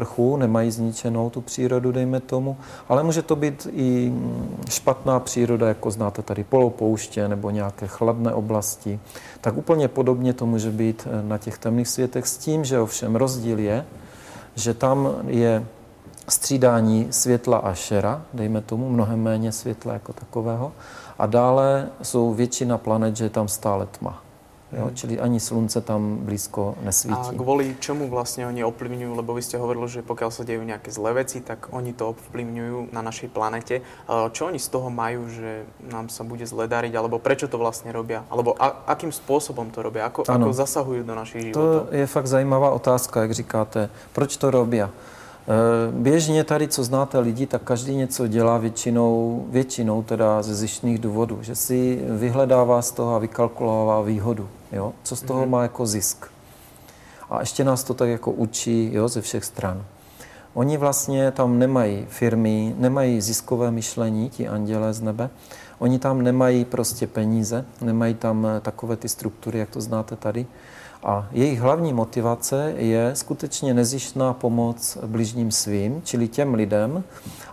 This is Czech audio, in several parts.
vrchu, nemají zničenou tu přírodu, dejme tomu, ale může to být i špatná příroda, jako znáte tady polopouště nebo nějaké chladné oblasti. Tak úplně podobně to může být na těch temných světech s tím, že ovšem rozdíl je, že tam je střídání světla a šera, dejme tomu, mnohem méně světla jako takového. A dále jsou většina planet, že je tam stále tma. Jo? Mm. Čili ani slunce tam blízko nesvítí. A kvůli čemu vlastně oni ovplyvňují, lebo vy jste hovorili, že pokud se dějí nějaké zlé věci, tak oni to ovplyvňují na našej planete. Čo oni z toho mají, že nám se bude zle dariť, alebo prečo to vlastně robí? Alebo a, akým způsobem to robí? Ako, ako zasahují do našich životů? To je fakt zajímavá otázka, jak říkáte. Proč to robí? Eh, běžně tady, co znáte lidi, tak každý něco dělá většinou, většinou teda ze zjištných důvodů, že si vyhledává z toho a vykalkulovává výhodu, jo? co z toho mm-hmm. má jako zisk. A ještě nás to tak jako učí jo, ze všech stran. Oni vlastně tam nemají firmy, nemají ziskové myšlení, ti andělé z nebe. Oni tam nemají prostě peníze, nemají tam eh, takové ty struktury, jak to znáte tady. A jejich hlavní motivace je skutečně nezištná pomoc bližním svým, čili těm lidem,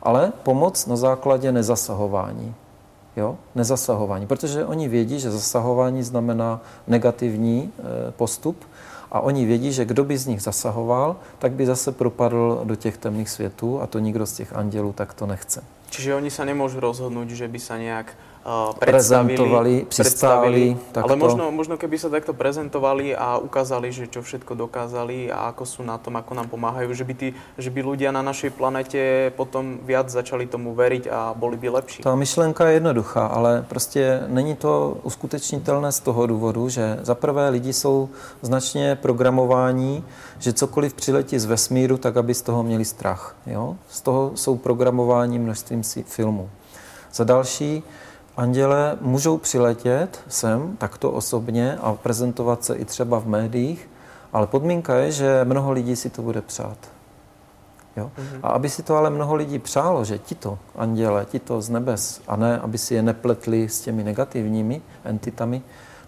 ale pomoc na základě nezasahování. Jo? Nezasahování, protože oni vědí, že zasahování znamená negativní e, postup a oni vědí, že kdo by z nich zasahoval, tak by zase propadl do těch temných světů a to nikdo z těch andělů tak to nechce. Čiže oni se nemůžou rozhodnout, že by se nějak prezentovali, pristáli. Ale možno, možno keby sa takto prezentovali a ukázali, že čo všetko dokázali a ako sú na tom, ako nám pomáhajú, že by, tí, že by ľudia na našej planete potom viac začali tomu veriť a boli by lepší. Ta myšlenka je jednoduchá, ale prostě není to uskutečnitelné z toho důvodu, že za prvé lidi jsou značně programováni, že cokoliv přiletí z vesmíru, tak aby z toho měli strach. Jo? Z toho jsou programováni množstvím filmů. Za další, Anděle můžou přiletět sem takto osobně a prezentovat se i třeba v médiích, ale podmínka je, že mnoho lidí si to bude přát. Jo? Mm-hmm. A aby si to ale mnoho lidí přálo, že tito anděle, tito z nebes, a ne, aby si je nepletli s těmi negativními entitami,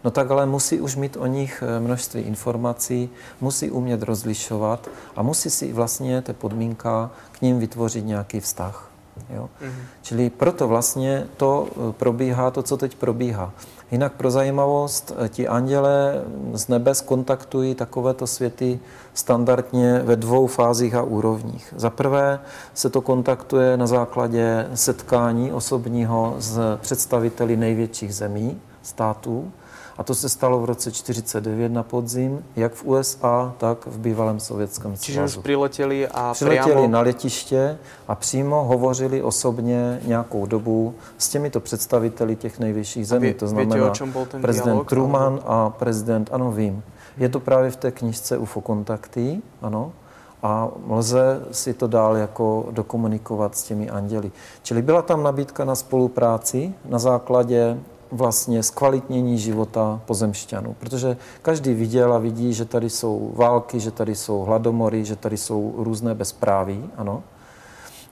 no tak ale musí už mít o nich eh, množství informací, musí umět rozlišovat a musí si vlastně, to podmínka, k ním vytvořit nějaký vztah. Jo? Mm-hmm. Čili proto vlastně to eh, probíhá, to, co teď probíhá. Jinak pro zajímavost, eh, ti anděle z nebes kontaktují takovéto světy standardně ve dvou fázích a úrovních. Za prvé se to kontaktuje na základě setkání osobního s představiteli největších zemí, států, a to se stalo v roce 49 na podzim, jak v USA, tak v bývalém sovětském svazu. Čiže už přiletěli a Přiletěli priamo... na letiště a přímo hovořili osobně nějakou dobu s těmito představiteli těch nejvyšších zemí. Vě, to znamená víte, prezident dialog, Truman a prezident, ano vím. Je to právě v té knižce UFO kontakty, ano, a lze si to dál jako dokomunikovat s těmi anděli. Čili byla tam nabídka na spolupráci na základě vlastně zkvalitnění života pozemšťanů. Protože každý viděl a vidí, že tady jsou války, že tady jsou hladomory, že tady jsou různé bezpráví, ano.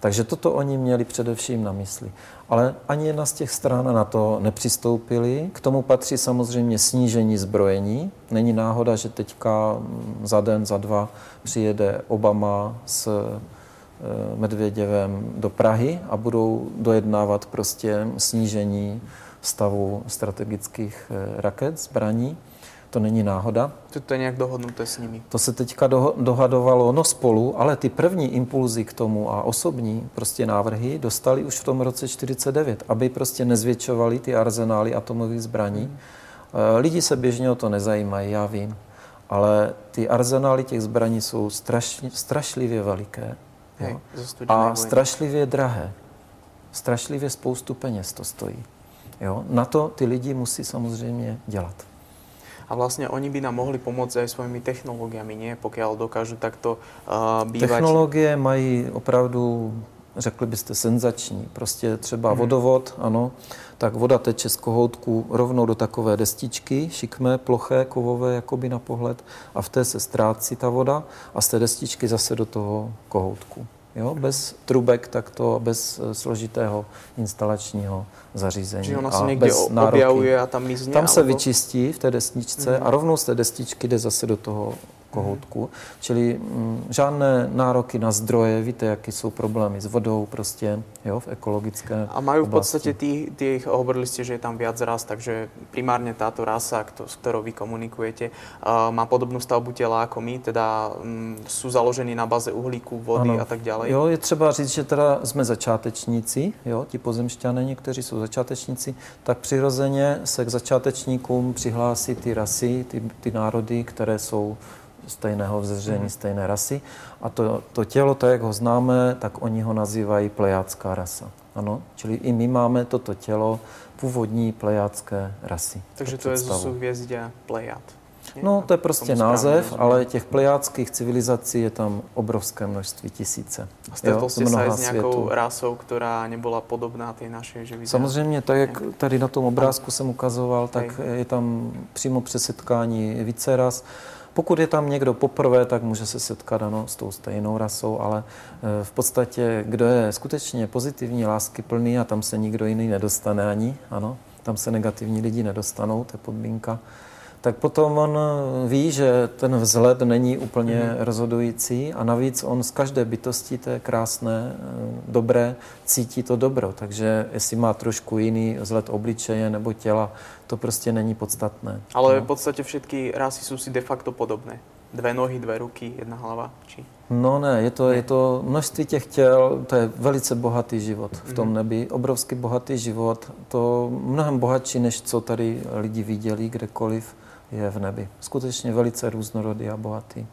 Takže toto oni měli především na mysli. Ale ani jedna z těch stran na to nepřistoupili. K tomu patří samozřejmě snížení zbrojení. Není náhoda, že teďka za den, za dva přijede Obama s eh, Medvěděvem do Prahy a budou dojednávat prostě snížení stavu strategických eh, raket, zbraní. To není náhoda. To je nějak dohodnuté s nimi. To se teďka do, dohadovalo no spolu, ale ty první impulzy k tomu a osobní prostě návrhy dostali už v tom roce 49, aby prostě nezvětšovali ty arzenály atomových zbraní. Hmm. Lidi se běžně o to nezajímají, já vím, ale ty arzenály těch zbraní jsou strašně, strašlivě veliké Hej, a strašlivě drahé. Strašlivě spoustu peněz to stojí. Jo? Na to ty lidi musí samozřejmě dělat. A vlastně oni by nám mohli pomoct aj svými technologiemi, nie? Pokud dokážu takto uh, bývat. Technologie mají opravdu, řekli byste, senzační. Prostě třeba hmm. vodovod, ano, tak voda teče z kohoutku rovnou do takové destičky, šikmé, ploché, kovové, jakoby na pohled, a v té se ztrácí ta voda a z té destičky zase do toho kohoutku. Jo? Bez trubek takto, bez eh, složitého instalačního zařízení. Čiže ona se někde bez objavuje a tam mizne? Tam se vyčistí v té desničce mm. a rovnou z té destičky jde zase do toho kohoutku. Čili mm, žádné nároky na zdroje, víte, jaké jsou problémy s vodou prostě, jo, v ekologické A majú v podstate tých, tých, hovorili ste, že je tam viac ras, takže primárne táto rasa, kto, s ktorou vy komunikujete, uh, má podobnú stavbu tela ako my, teda um, sú založení na baze uhlíku, vody ano. a tak ďalej. Jo, je třeba říct, že teda jsme začátečníci, jo, ti pozemšťané, kteří jsou začátečníci, tak přirozeně se k začátečníkům přihlásí ty rasy, ty, ty národy, které jsou stejného vzření, hmm. stejné rasy. A to, to tělo, tak jak ho známe, tak oni ho nazývají plejácká rasa. Ano, čili i my máme toto tělo původní plejácké rasy. Takže to je z souhvězdia Plejad. No, to je prostě název, ale těch plejádských civilizací je tam obrovské množství, tisíce. A stretol jste se s nějakou rasou, která nebyla podobná té naší, že Samozřejmě, tak jak tady na tom obrázku jsem ukazoval, tak je tam přímo při setkání více ras. Pokud je tam někdo poprvé, tak může se setkat ano, s tou stejnou rasou, ale eh, v podstatě, kdo je skutečně pozitivní, lásky plný a tam se nikdo jiný nedostane ani, ano, tam se negativní lidi nedostanou, to je podmínka, tak potom on ví, že ten vzhled není úplně mm. rozhodující a navíc on z každé bytosti, to je krásné, eh, dobré, cítí to dobro. Takže jestli má trošku jiný vzhled obličeje nebo těla, to prostě není podstatné. Ale no. v podstatě všechny rasy jsou si de facto podobné. Dvě nohy, dvě ruky, jedna hlava, či? No ne, je to, ne. je to množství těch těl, to je velice bohatý život v tom mhm. nebi, obrovský bohatý život, to mnohem bohatší, než co tady lidi viděli kdekoliv je v nebi. Skutečně velice různorodý a bohatý.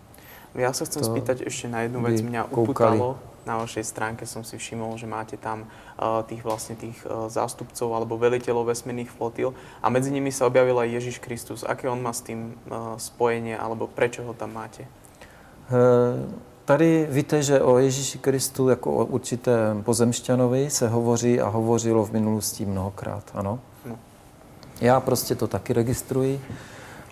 Já se chcem spýtať ještě na jednu věc. Mě uputalo na vašej stránke som si všimol, že máte tam uh, tých vlastne tých uh, zástupcov alebo veliteľov vesmírnych flotil a medzi nimi sa objavil aj Ježiš Kristus. Aké on má s tým uh, spojenie alebo prečo ho tam máte? Uh, tady víte, že o Ježíši Kristu jako o určitém pozemšťanovi se hovoří a hovořilo v minulosti mnohokrát, ano? No. Já prostě to taky registruji.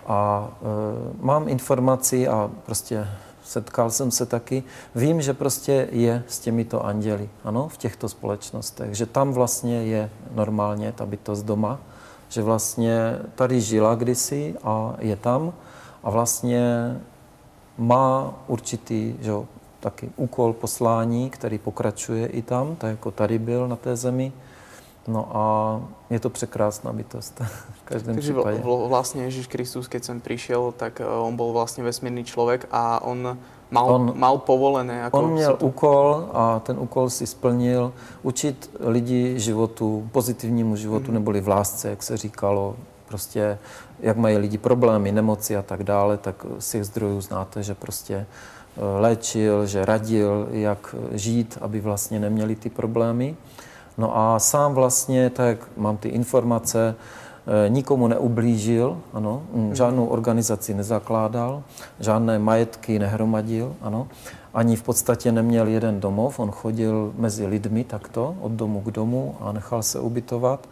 A e, mám informaci a prostě setkal jsem se taky. Vím, že prostě je s těmito anděli, ano, v těchto společnostech, že tam vlastně je normálně ta bytost doma, že vlastně tady žila kdysi a je tam a vlastně má určitý že taky úkol poslání, který pokračuje i tam, tak jako tady byl na té zemi. No a je to překrásná bytost v každém Takže případě. vlastně Ježíš Kristus, keď jsem přišel, tak eh, on byl vlastně vesmírný člověk a on mal, on, mal povolené. Jako on měl to... úkol a ten úkol si splnil učit lidi životu, pozitivnímu životu, mm. neboli v lásce, jak se říkalo, prostě jak mají lidi problémy, nemoci a tak dále, tak z těch zdrojů znáte, že prostě eh, léčil, že radil, jak žít, aby vlastně neměli ty problémy. No a sám vlastně, tak mám ty informace, eh, nikomu neublížil, ano, mm, žádnou organizaci nezakládal, žádné majetky nehromadil, ano, ani v podstatě neměl jeden domov, on chodil mezi lidmi takto, od domu k domu a nechal se ubytovat.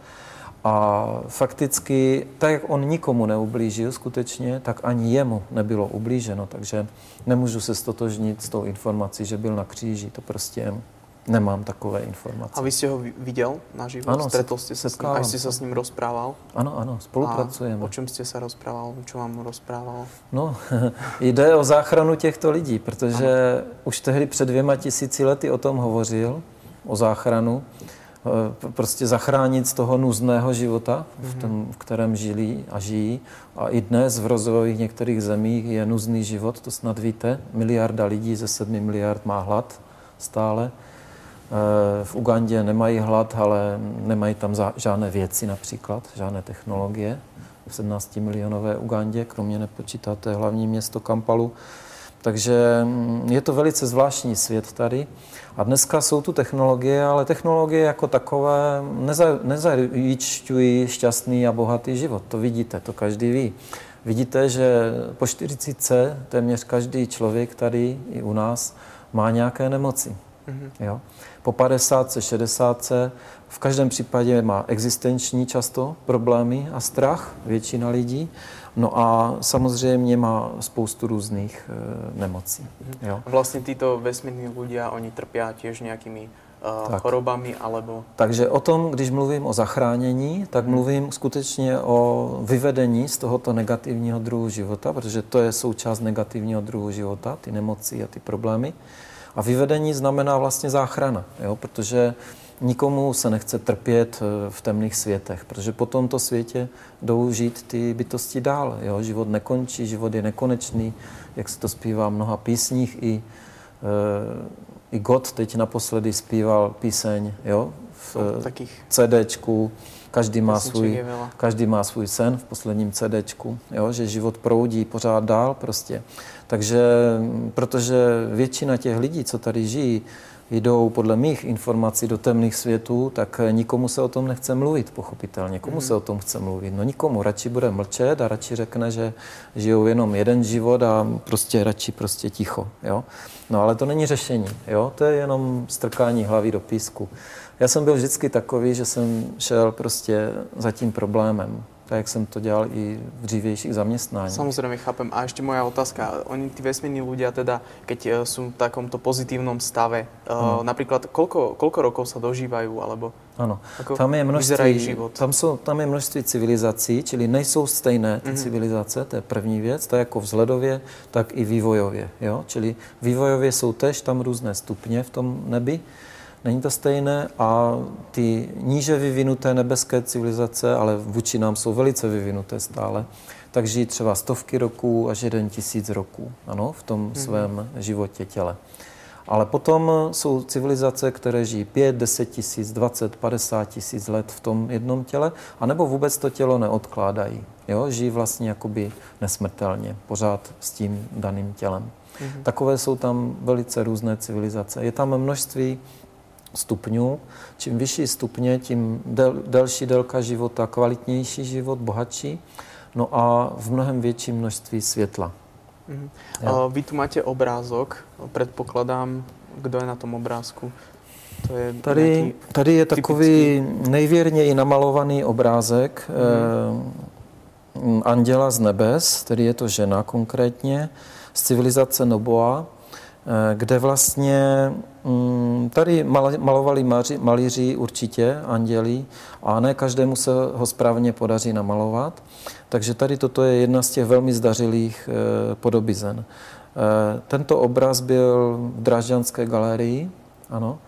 A fakticky, tak jak on nikomu neublížil skutečně, tak ani jemu nebylo ublíženo, takže nemůžu se stotožnit s tou informací, že byl na kříži. To prostě Nemám takové informace. A vy jste ho viděl naživo? Ano, Stretol jste se s ním? A jste se s ním rozprával? Ano, ano, spolupracujeme. A o čem jste se rozprával? Co vám rozprával? No, jde o záchranu těchto lidí, protože ano. už tehdy před dvěma tisíci lety o tom hovořil, o záchranu. E, prostě zachránit z toho nuzného života, v, mhm. tom, v kterém žili a žijí. A i dnes v rozvojových některých zemích je nuzný život, to snad víte. Miliarda lidí ze sedmi miliard má hlad stále. Eh, v Ugandě nemají hlad, ale nemají tam žádné věci například, žádné technologie. V 17 milionové Ugandě, kromě nepočítáte hlavní město Kampalu. Takže mm, je to velice zvláštní svět tady. A dneska jsou tu technologie, ale technologie jako takové nezajišťují šťastný a bohatý život. To vidíte, to každý ví. Vidíte, že po 40 téměř každý člověk tady i u nás má nějaké nemoci. Mm-hmm. Jo? Po 50, 60 v každém případě má existenční často problémy a strach, většina lidí. No a samozřejmě má spoustu různých e, nemocí. Mm-hmm. Jo? Vlastně tyto vesmírní lidé, oni trpí těž nějakými uh, chorobami alebo... Takže o tom, když mluvím o zachránění, tak hmm. mluvím skutečně o vyvedení z tohoto negativního druhu života, protože to je součást negativního druhu života, ty nemoci a ty problémy. A vyvedení znamená vlastně záchrana, jo? protože nikomu se nechce trpět eh, v temných světech, protože po tomto světě jdou žít ty bytosti dál. Jo? Život nekončí, život je nekonečný, jak se to zpívá v mnoha písních. I, e, i God teď naposledy zpíval píseň jo? V no, CDčku. Každý má, svůj, každý má svůj sen v posledním CDčku, jo? že život proudí pořád dál prostě. Takže, protože většina těch lidí, co tady žijí, jdou podle mých informací do temných světů, tak nikomu se o tom nechce mluvit, pochopitelně. Komu mm. se o tom chce mluvit? No nikomu. Radši bude mlčet a radši řekne, že žijou jenom jeden život a prostě radši prostě ticho. Jo? No ale to není řešení. Jo? To je jenom strkání hlavy do písku. Já jsem byl vždycky takový, že jsem šel prostě za tím problémem tak jak jsem to dělal i v dřívějších zaměstnáních. Samozřejmě chápem. A ještě moja otázka. Oni, ty vesmírní ľudia, teda, keď eh, jsou v takomto pozitívnom stave, uh, například, kolko, kolko rokov se dožívají, alebo ano, tam je, množství, tam, jsou, tam je množství civilizací, čili nejsou stejné ty mm-hmm. civilizace, to je první věc, to je jako vzhledově, tak i vývojově. Jo? Čili vývojově jsou tež tam různé stupně v tom nebi, Není to stejné a ty níže vyvinuté nebeské civilizace, ale vůči nám jsou velice vyvinuté stále, tak žijí třeba stovky roků až jeden tisíc roků ano, v tom mm-hmm. svém životě těle. Ale potom jsou civilizace, které žijí 5, 10 tisíc, 20, 50 tisíc let v tom jednom těle, anebo vůbec to tělo neodkládají. Jo? Žijí vlastně jakoby nesmrtelně, pořád s tím daným tělem. Mm-hmm. Takové jsou tam velice různé civilizace. Je tam množství stupňů. Čím vyšší stupně, tím del, delší délka života, kvalitnější život, bohatší. No a v mnohem větším množství světla. Mm. Ja. Vy tu máte obrázok, předpokládám, kdo je na tom obrázku? To je tady, tady je takový typický... nejvěrněji namalovaný obrázek mm. eh, anděla z nebes, tedy je to žena konkrétně, z civilizace Noboa, kde vlastně mm, tady malovali malíři určitě, andělí, a ne každému se ho správně podaří namalovat. Takže tady toto je jedna z těch velmi zdařilých eh, podobizen. Eh, tento obraz byl v Drážďanské galerii, ano.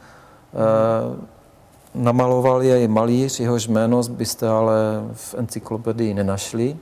Namaloval jej malíř, jehož jméno byste ale v encyklopedii nenašli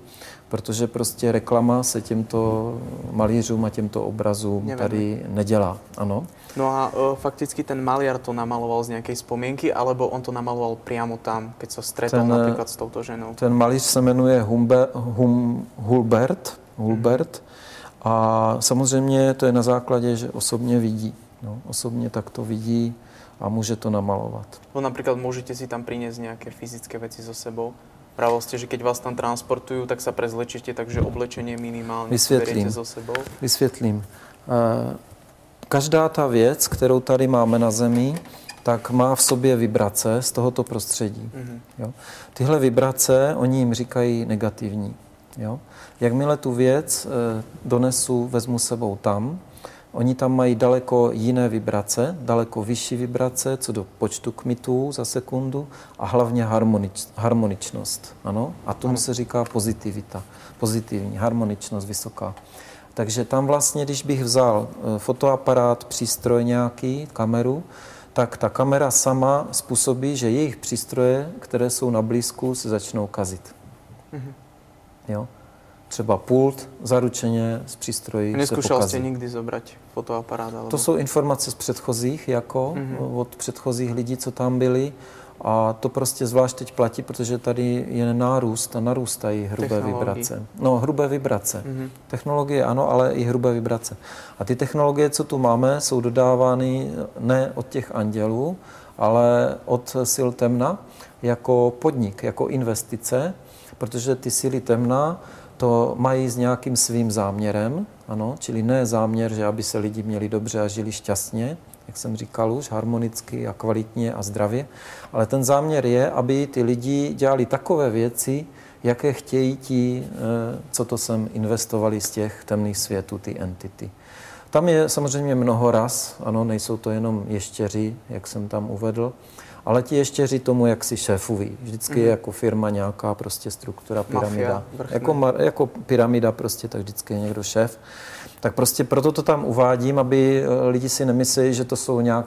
protože prostě reklama se těmto malířům a těmto obrazům Nevím. tady nedělá. Ano. No a uh, fakticky ten maliar to namaloval z nějaké vzpomínky, alebo on to namaloval přímo tam, keď se stretol ten, například s touto ženou? Ten malíř se jmenuje Humbe, hum, Hulbert, Hulbert hmm. a samozřejmě to je na základě, že osobně vidí. No, osobně tak to vidí a může to namalovat. No například můžete si tam přinést nějaké fyzické věci so sebou? Pravil ste, že keď vás tam transportujú, tak sa prezlečíte, takže oblečenie minimálně Vysvětlím. so sebou? Vysvětlím. Eh, každá ta věc, kterou tady máme na Zemi, tak má v sobě vibrace z tohoto prostředí. Mm-hmm. Jo? Tyhle vibrace, oni jim říkají negativní. Jo? Jakmile tu věc e, donesu, vezmu sebou tam, Oni tam mají daleko jiné vibrace, daleko vyšší vibrace, co do počtu kmitů za sekundu a hlavně harmonič, harmoničnost. Ano? A tomu se říká pozitivita, pozitivní, harmoničnost vysoká. Takže tam vlastně, když bych vzal eh, fotoaparát, přístroj nějaký, kameru, tak ta kamera sama způsobí, že jejich přístroje, které jsou na blízku, se začnou kazit. Mm-hmm. Jo? Třeba pult zaručeně z přístrojí Neskušal jste nikdy zobrat fotoaparát? Alebo... To jsou informace z předchozích, jako mm-hmm. od předchozích lidí, co tam byli. A to prostě zvlášť teď platí, protože tady je nárůst a narůstají hrubé Technologii. vibrace. No, hrubé vibrace. Mm-hmm. Technologie ano, ale i hrubé vibrace. A ty technologie, co tu máme, jsou dodávány ne od těch andělů, ale od sil temna jako podnik, jako investice, protože ty síly temna to mají s nějakým svým záměrem, ano, čili ne záměr, že aby se lidi měli dobře a žili šťastně, jak jsem říkal už, harmonicky a kvalitně a zdravě, ale ten záměr je, aby ty lidi dělali takové věci, jaké chtějí ti, eh, co to sem investovali z těch temných světů, ty entity. Tam je samozřejmě mnoho ras, ano, nejsou to jenom ještěři, jak jsem tam uvedl, ale ti ještěři tomu, jak si šéfují. Vždycky mm. je jako firma nějaká prostě struktura, pyramida. Mafia, jako, jako pyramida prostě, tak vždycky je někdo šéf. Tak prostě proto to tam uvádím, aby lidi si nemysleli, že to jsou nějaké